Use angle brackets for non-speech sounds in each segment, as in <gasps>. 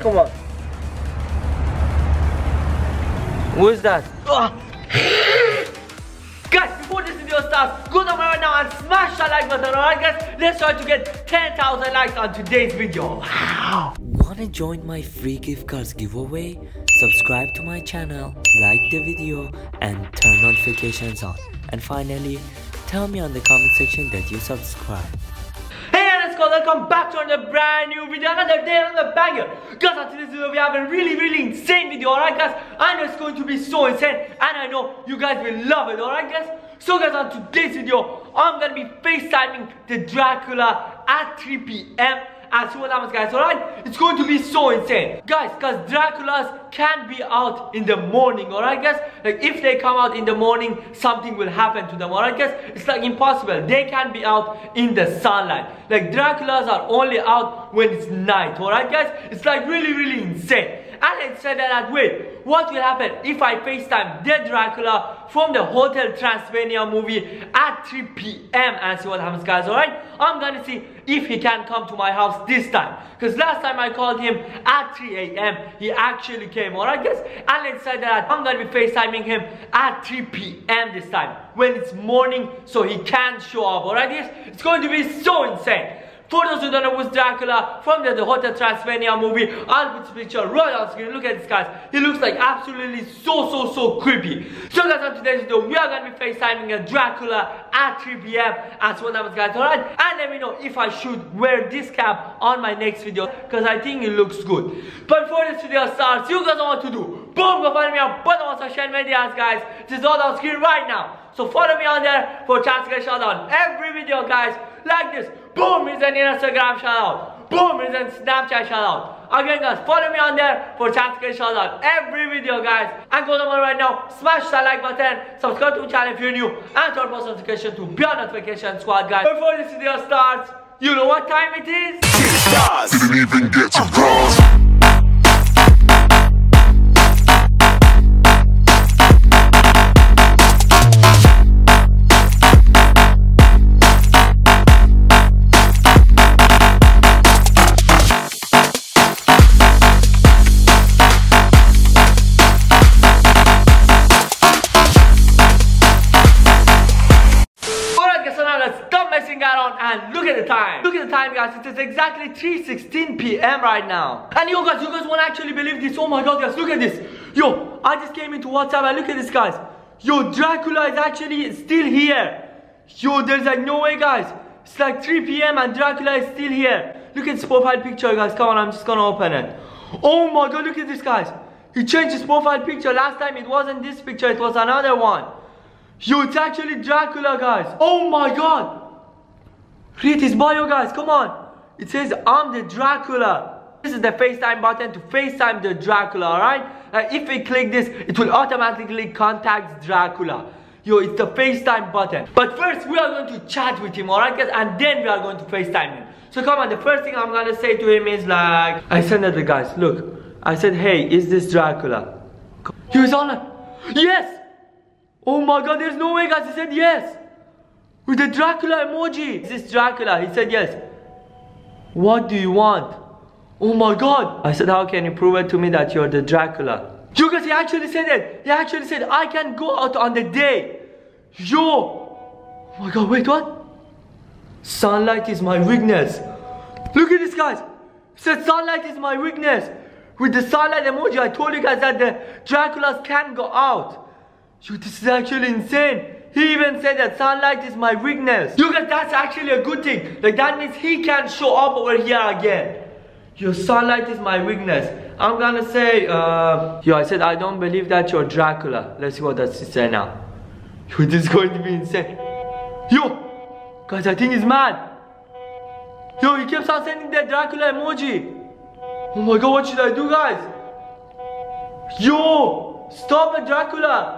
Come on. Who is that? Ah. <gasps> guys, before this video starts, go down right now and smash that like button, alright guys? Let's try to get 10,000 likes on today's video. Wow. Wanna join my free gift cards giveaway? Subscribe to my channel, like the video, and turn notifications on. And finally, tell me on the comment section that you subscribe. Let's welcome back to another brand new video, another day, another banger. Guys, on today's video, we have a really, really insane video, alright guys? I know it's going to be so insane, and I know you guys will love it, alright guys? So guys, on today's video, I'm gonna be FaceTiming the Dracula at 3 p.m and see what happens guys alright? It's going to be so insane. Guys because draculas can't be out in the morning alright guys? Like if they come out in the morning something will happen to them alright guys? It's like impossible. They can't be out in the sunlight. Like draculas are only out when it's night alright guys? It's like really really insane it said that wait, what will happen if I FaceTime Dead Dracula from the Hotel Transylvania movie at 3 p.m. and see what happens guys, alright? I'm gonna see if he can come to my house this time. Because last time I called him at 3 a.m. he actually came, alright guys? Let's say that I'm gonna be FaceTiming him at 3 p.m. this time. When it's morning so he can't show up, alright guys? It's going to be so insane. For those who don't know who's Dracula from the, the Hotel Transylvania movie, I'll put picture right on screen. Look at this guys. He looks like absolutely so so so creepy. So guys on today's video, we are gonna be FaceTiming a Dracula at 3 p.m. and so numbers guys, alright? And let me know if I should wear this cap on my next video because I think it looks good. But before this video starts, you guys know what to do. Boom, go follow me on both of social medias guys. This is all on screen right now. So follow me on there for chance to get shout on every video guys like this. Boom is an Instagram shout out. Boom is a Snapchat shout out. Again guys, follow me on there for get shout out every video guys. And go down right now, smash that like button, subscribe to the channel if you're new, and turn post notification to be on notification squad guys. Before this video starts, you know what time it is? Didn't even get to. And look at the time. Look at the time guys, it is exactly 3.16 p.m. right now. And yo guys, you guys won't actually believe this. Oh my god guys, look at this. Yo, I just came into WhatsApp and look at this guys. Yo, Dracula is actually still here. Yo, there's like no way guys. It's like 3 p.m. and Dracula is still here. Look at this profile picture guys. Come on, I'm just gonna open it. Oh my god, look at this guys. He changed his profile picture. Last time it wasn't this picture, it was another one. Yo, it's actually Dracula guys. Oh my god. Read his bio guys, come on. It says I'm the Dracula. This is the FaceTime button to FaceTime the Dracula, alright? Uh, if we click this, it will automatically contact Dracula. Yo, it's the FaceTime button. But first, we are going to chat with him, alright guys? And then we are going to FaceTime him. So come on, the first thing I'm gonna say to him is like, I sent it the guys, look. I said, hey, is this Dracula? He was on it. Yes! Oh my god, there's no way guys, he said yes! With the Dracula emoji. Is this Dracula? He said yes. What do you want? Oh my god. I said, how can you prove it to me that you're the Dracula? You guys, he actually said it. He actually said, I can go out on the day. Yo. Oh my god, wait, what? Sunlight is my weakness. Look at this, guys. He said sunlight is my weakness. With the sunlight emoji, I told you guys that the Draculas can go out. Yo, this is actually insane. He even said that sunlight is my weakness. You guys, that's actually a good thing. Like that means he can show up over here again. Your sunlight is my weakness. I'm gonna say, uh, yo, I said I don't believe that you're Dracula. Let's see what does he say now. <laughs> Yo, this is going to be insane. Yo, guys, I think he's mad. Yo, he keeps on sending that Dracula emoji. Oh my god, what should I do, guys? Yo, stop it, Dracula.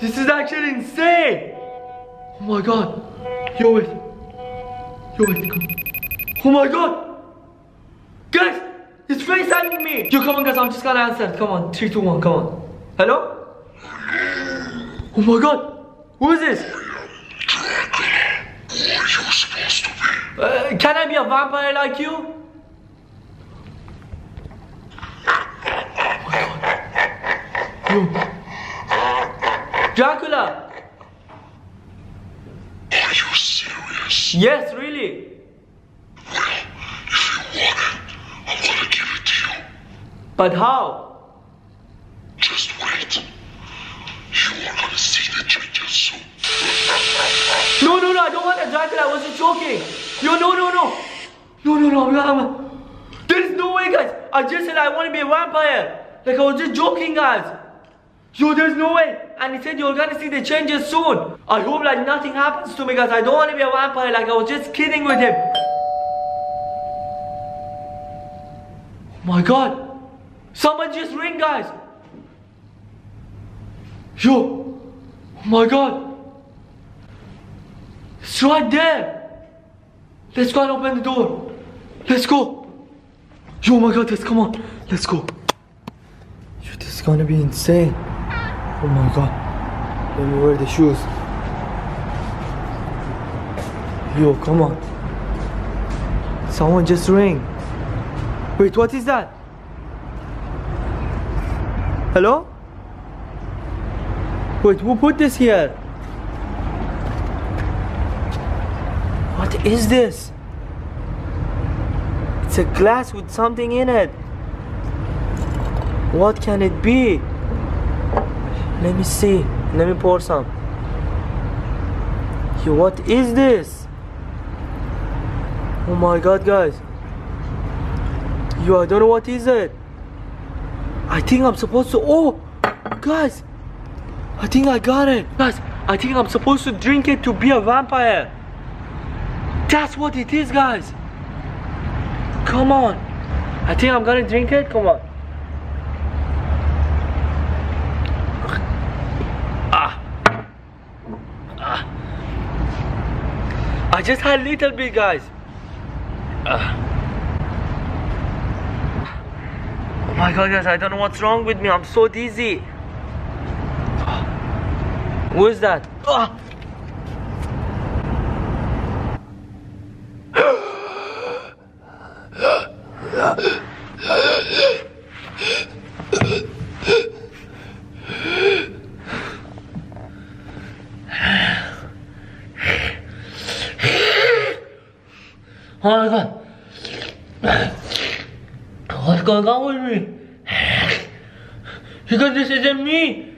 This is actually insane! Oh my god. Yo, wait. Yo, wait, come. Oh my god! Guys! It's FaceTiming me! Yo, come on guys, I'm just gonna answer. Come on, three, two, one. come on. Hello? Oh my god! Who is this? Uh, can I be a vampire like you? Oh my god. Yo. Dracula! Are you serious? Yes, really. Well, if you want it, I'm gonna give it to you. But how? Just wait. You are gonna see the changes soon. No, no, no, I don't want that Dracula. I was just joking. Yo, no, no, no. No, no, no, I'm. I'm- There's no way, guys. I just said I want to be a vampire. Like, I was just joking, guys. Yo, there's no way. And he said you're gonna see the changes soon. I hope like nothing happens to me, guys. I don't want to be a vampire. Like, I was just kidding with him. My god. Someone just ring, guys. Yo. Oh my god. It's right there. Let's go and open the door. Let's go. Yo, my god, let's come on. Let's go. Yo, this is gonna be insane. Oh my god. Let me wear the shoes. Yo, come on. Someone just rang. Wait, what is that? Hello? Wait, who put this here? What is this? It's a glass with something in it. What can it be? Let me see. Let me pour some. Yo, what is this? Oh my god, guys. Yo, I don't know what is it. I think I'm supposed to. Oh, guys. I think I got it. Guys, I think I'm supposed to drink it to be a vampire. That's what it is, guys. Come on. I think I'm gonna drink it. Come on. I just had a little bit, guys. Ah. Oh my god, guys, I don't know what's wrong with me. I'm so dizzy. Who is that? Ah. Oh my god. What's going on with me? Because this isn't me.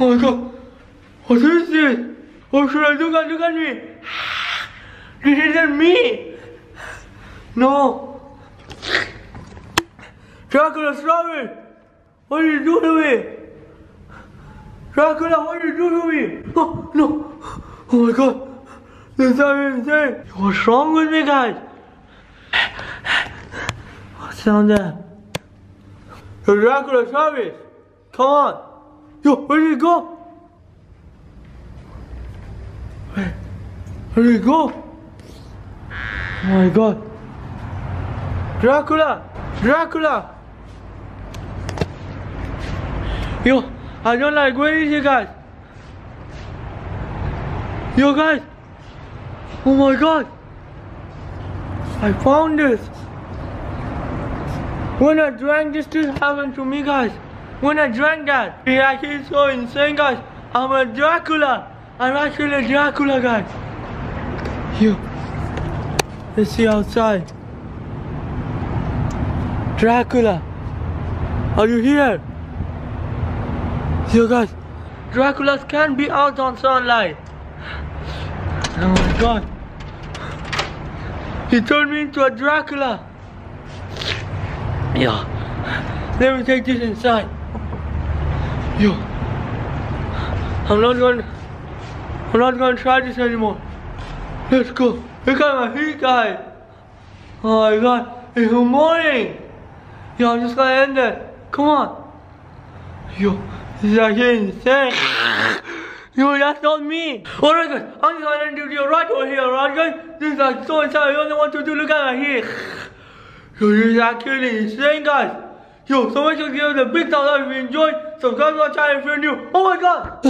Oh my god. What is this? What should I look at? Look at me. This isn't me. No. Dracula, stop it. What did you do to me? Dracula, what did you do to me? Oh, no. Oh my god. Is insane. What's wrong with me, guys? What's down there? Dracula, stop it. Come on. Yo, where did he go? Where, where did he go? Oh my god. Dracula! Dracula! Yo, I don't like where is he guys? Yo guys! Oh my god! I found this! When I drank this, this happened to me guys! When I drank that, it actually so insane guys! I'm a Dracula! I'm actually a Dracula guys! Yo, let's see outside. Dracula! Are you here? Yo guys, Draculas can't be out on sunlight. Oh my god. He turned me into a Dracula. Yo, let me take this inside. Yo, I'm not going. I'm not to try this anymore. Let's go. Look at my feet, guys. Oh my god, it's the morning. Yo, I'm just gonna end it. Come on. Yo, this is actually insane. You that's not me. Alright guys, I'm gonna do your right over here, alright guys? This is like so exciting, I only want to do, look at my hair. Yo, this is actually insane guys. Yo, so make sure you give us a big thumbs up if you enjoyed, subscribe to our channel if you're new. Oh my god!